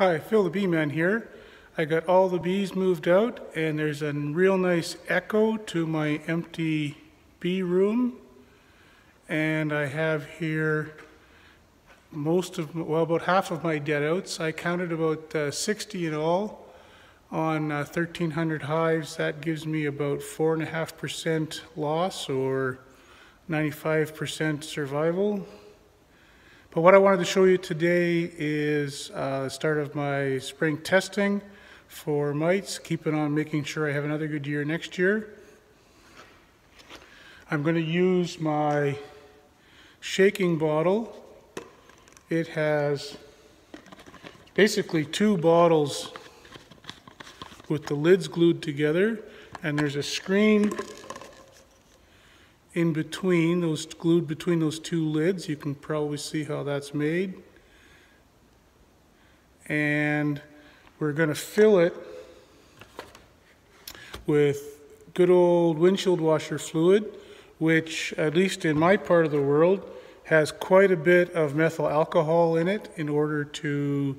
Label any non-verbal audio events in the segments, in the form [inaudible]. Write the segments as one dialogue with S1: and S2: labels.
S1: Hi, Phil the Bee Man here. I got all the bees moved out and there's a real nice echo to my empty bee room. And I have here most of, well, about half of my dead outs. I counted about uh, 60 in all on uh, 1,300 hives. That gives me about 4.5% loss or 95% survival. But what I wanted to show you today is uh, the start of my spring testing for mites, keeping on making sure I have another good year next year. I'm going to use my shaking bottle. It has basically two bottles with the lids glued together and there's a screen in between, those glued between those two lids. You can probably see how that's made. And we're going to fill it with good old windshield washer fluid, which, at least in my part of the world, has quite a bit of methyl alcohol in it in order to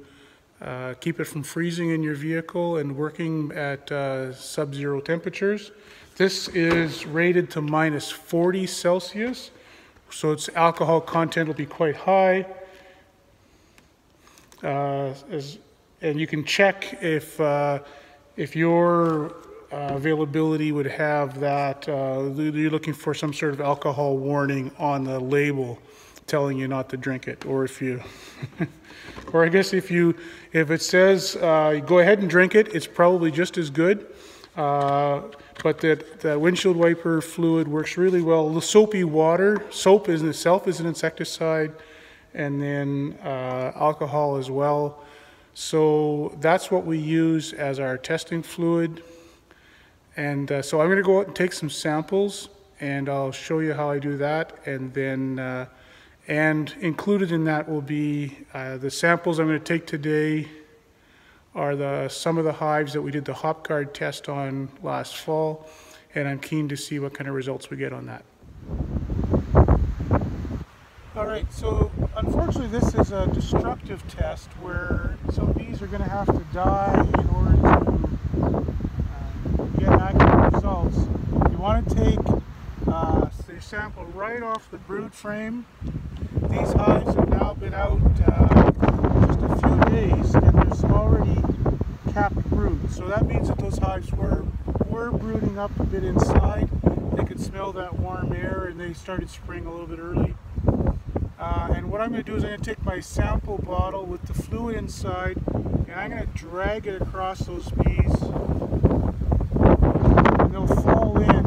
S1: uh, keep it from freezing in your vehicle and working at uh, sub-zero temperatures. This is rated to minus 40 Celsius, so its alcohol content will be quite high. Uh, as, and you can check if, uh, if your uh, availability would have that, you're looking for some sort of alcohol warning on the label telling you not to drink it, or if you, [laughs] or I guess if you, if it says uh, go ahead and drink it, it's probably just as good. Uh, but that, that windshield wiper fluid works really well. The soapy water, soap in itself is an insecticide, and then uh, alcohol as well. So that's what we use as our testing fluid. And uh, so I'm going to go out and take some samples, and I'll show you how I do that. And then, uh, and included in that will be uh, the samples I'm going to take today are the, some of the hives that we did the HopGuard test on last fall, and I'm keen to see what kind of results we get on that. All right, so unfortunately this is a destructive test where some bees are going to have to die in order to uh, get accurate results. You want to take the sample right off the brood frame. These hives have now been out uh, just a few days and there's already capped brood. So that means that those hives were, were brooding up a bit inside. They could smell that warm air and they started spring a little bit early. Uh, and what I'm going to do is I'm going to take my sample bottle with the fluid inside and I'm going to drag it across those bees and they'll fall in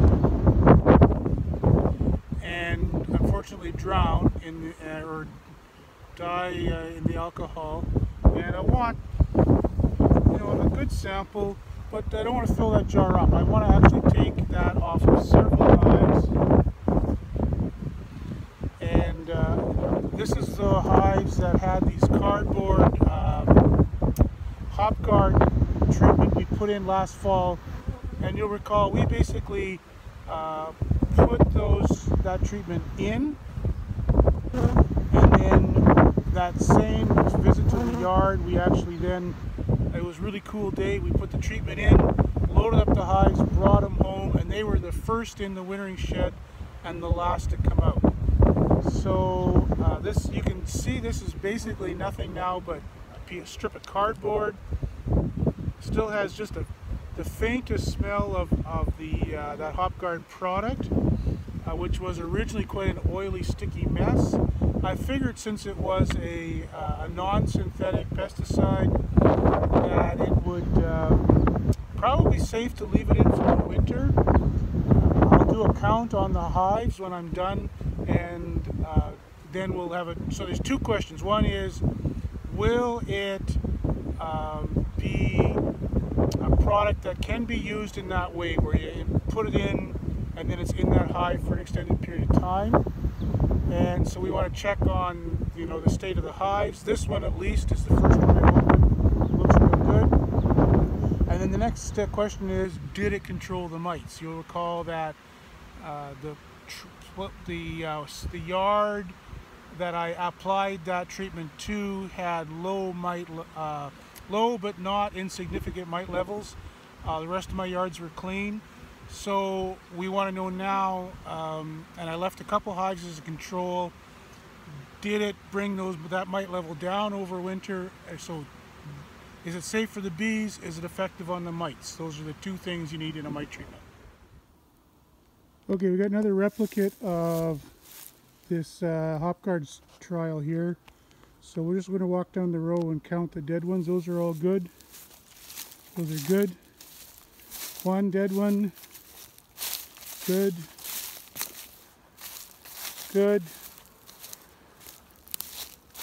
S1: and unfortunately drown in the, uh, or die uh, in the alcohol. And I want you know a good sample, but I don't want to fill that jar up. I want to actually take that off of several hives. And uh, this is the hives that had these cardboard um, HopGuard treatment we put in last fall. And you'll recall we basically uh, put those that treatment in and then that same visit to the yard we actually then it was really cool day we put the treatment in loaded up the hives brought them home and they were the first in the wintering shed and the last to come out. So uh, this you can see this is basically nothing now but a strip of cardboard. Still has just a the faintest smell of, of the uh, that HopGuard product uh, which was originally quite an oily, sticky mess. I figured since it was a, uh, a non-synthetic pesticide that it would uh, probably safe to leave it in for the winter. I'll do a count on the hives when I'm done and uh, then we'll have a, so there's two questions. One is, will it um, be a product that can be used in that way where you put it in and then it's in that hive for an extended period of time. And so we want to check on, you know, the state of the hives. This one at least is the first one I. Looks real good. And then the next question is, did it control the mites? You'll recall that uh, the the uh, the yard that I applied that treatment to had low mite uh, low but not insignificant mite levels. Uh, the rest of my yards were clean. So we want to know now, um, and I left a couple hives as a control. Did it bring those that mite level down over winter? So is it safe for the bees? Is it effective on the mites? Those are the two things you need in a mite treatment. Okay, we got another replicate of this uh, Hopguards trial here. So we're just going to walk down the row and count the dead ones. Those are all good. Those are good. One dead one. Good. Good.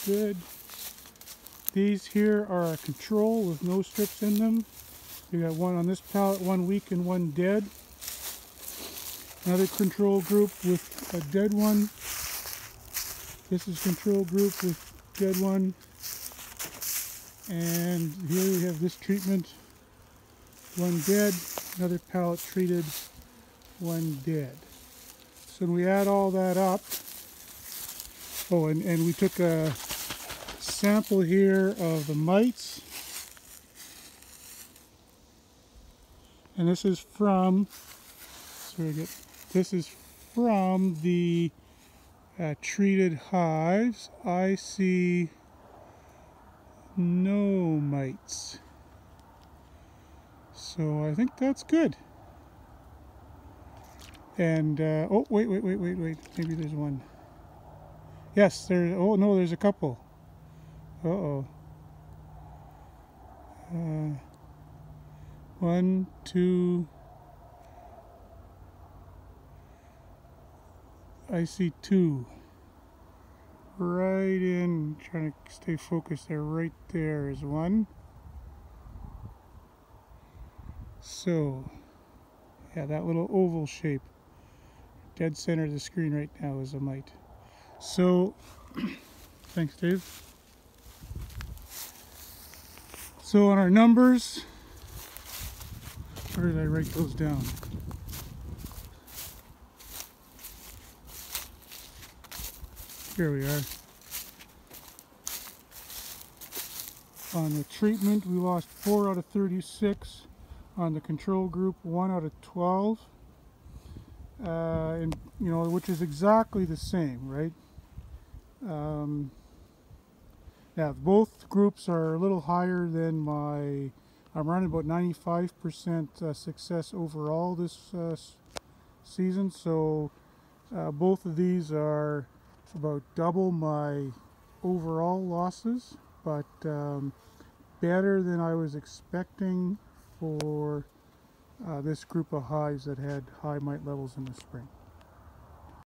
S1: Good. These here are a control with no strips in them. You got one on this pallet, one weak and one dead. Another control group with a dead one. This is control group with dead one. And here we have this treatment. One dead, another pallet treated, one dead. So when we add all that up, oh, and, and we took a sample here of the mites. And this is from, this is from the uh, treated hives. I see no mites. So I think that's good. And, uh, oh, wait, wait, wait, wait, wait. Maybe there's one. Yes, there, oh no, there's a couple. Uh-oh. Uh, one, two. I see two. Right in, trying to stay focused there. Right there is one. So, yeah, that little oval shape. Dead center of the screen right now is a mite. So, [clears throat] thanks, Dave. So on our numbers, where did I write those down? Here we are. On the treatment, we lost 4 out of 36. On the control group, 1 out of 12. Uh, and, you know, which is exactly the same, right? Um, yeah, both groups are a little higher than my, I'm running about 95% uh, success overall this uh, season. So uh, both of these are about double my overall losses, but um, better than I was expecting for uh, this group of hives that had high mite levels in the spring.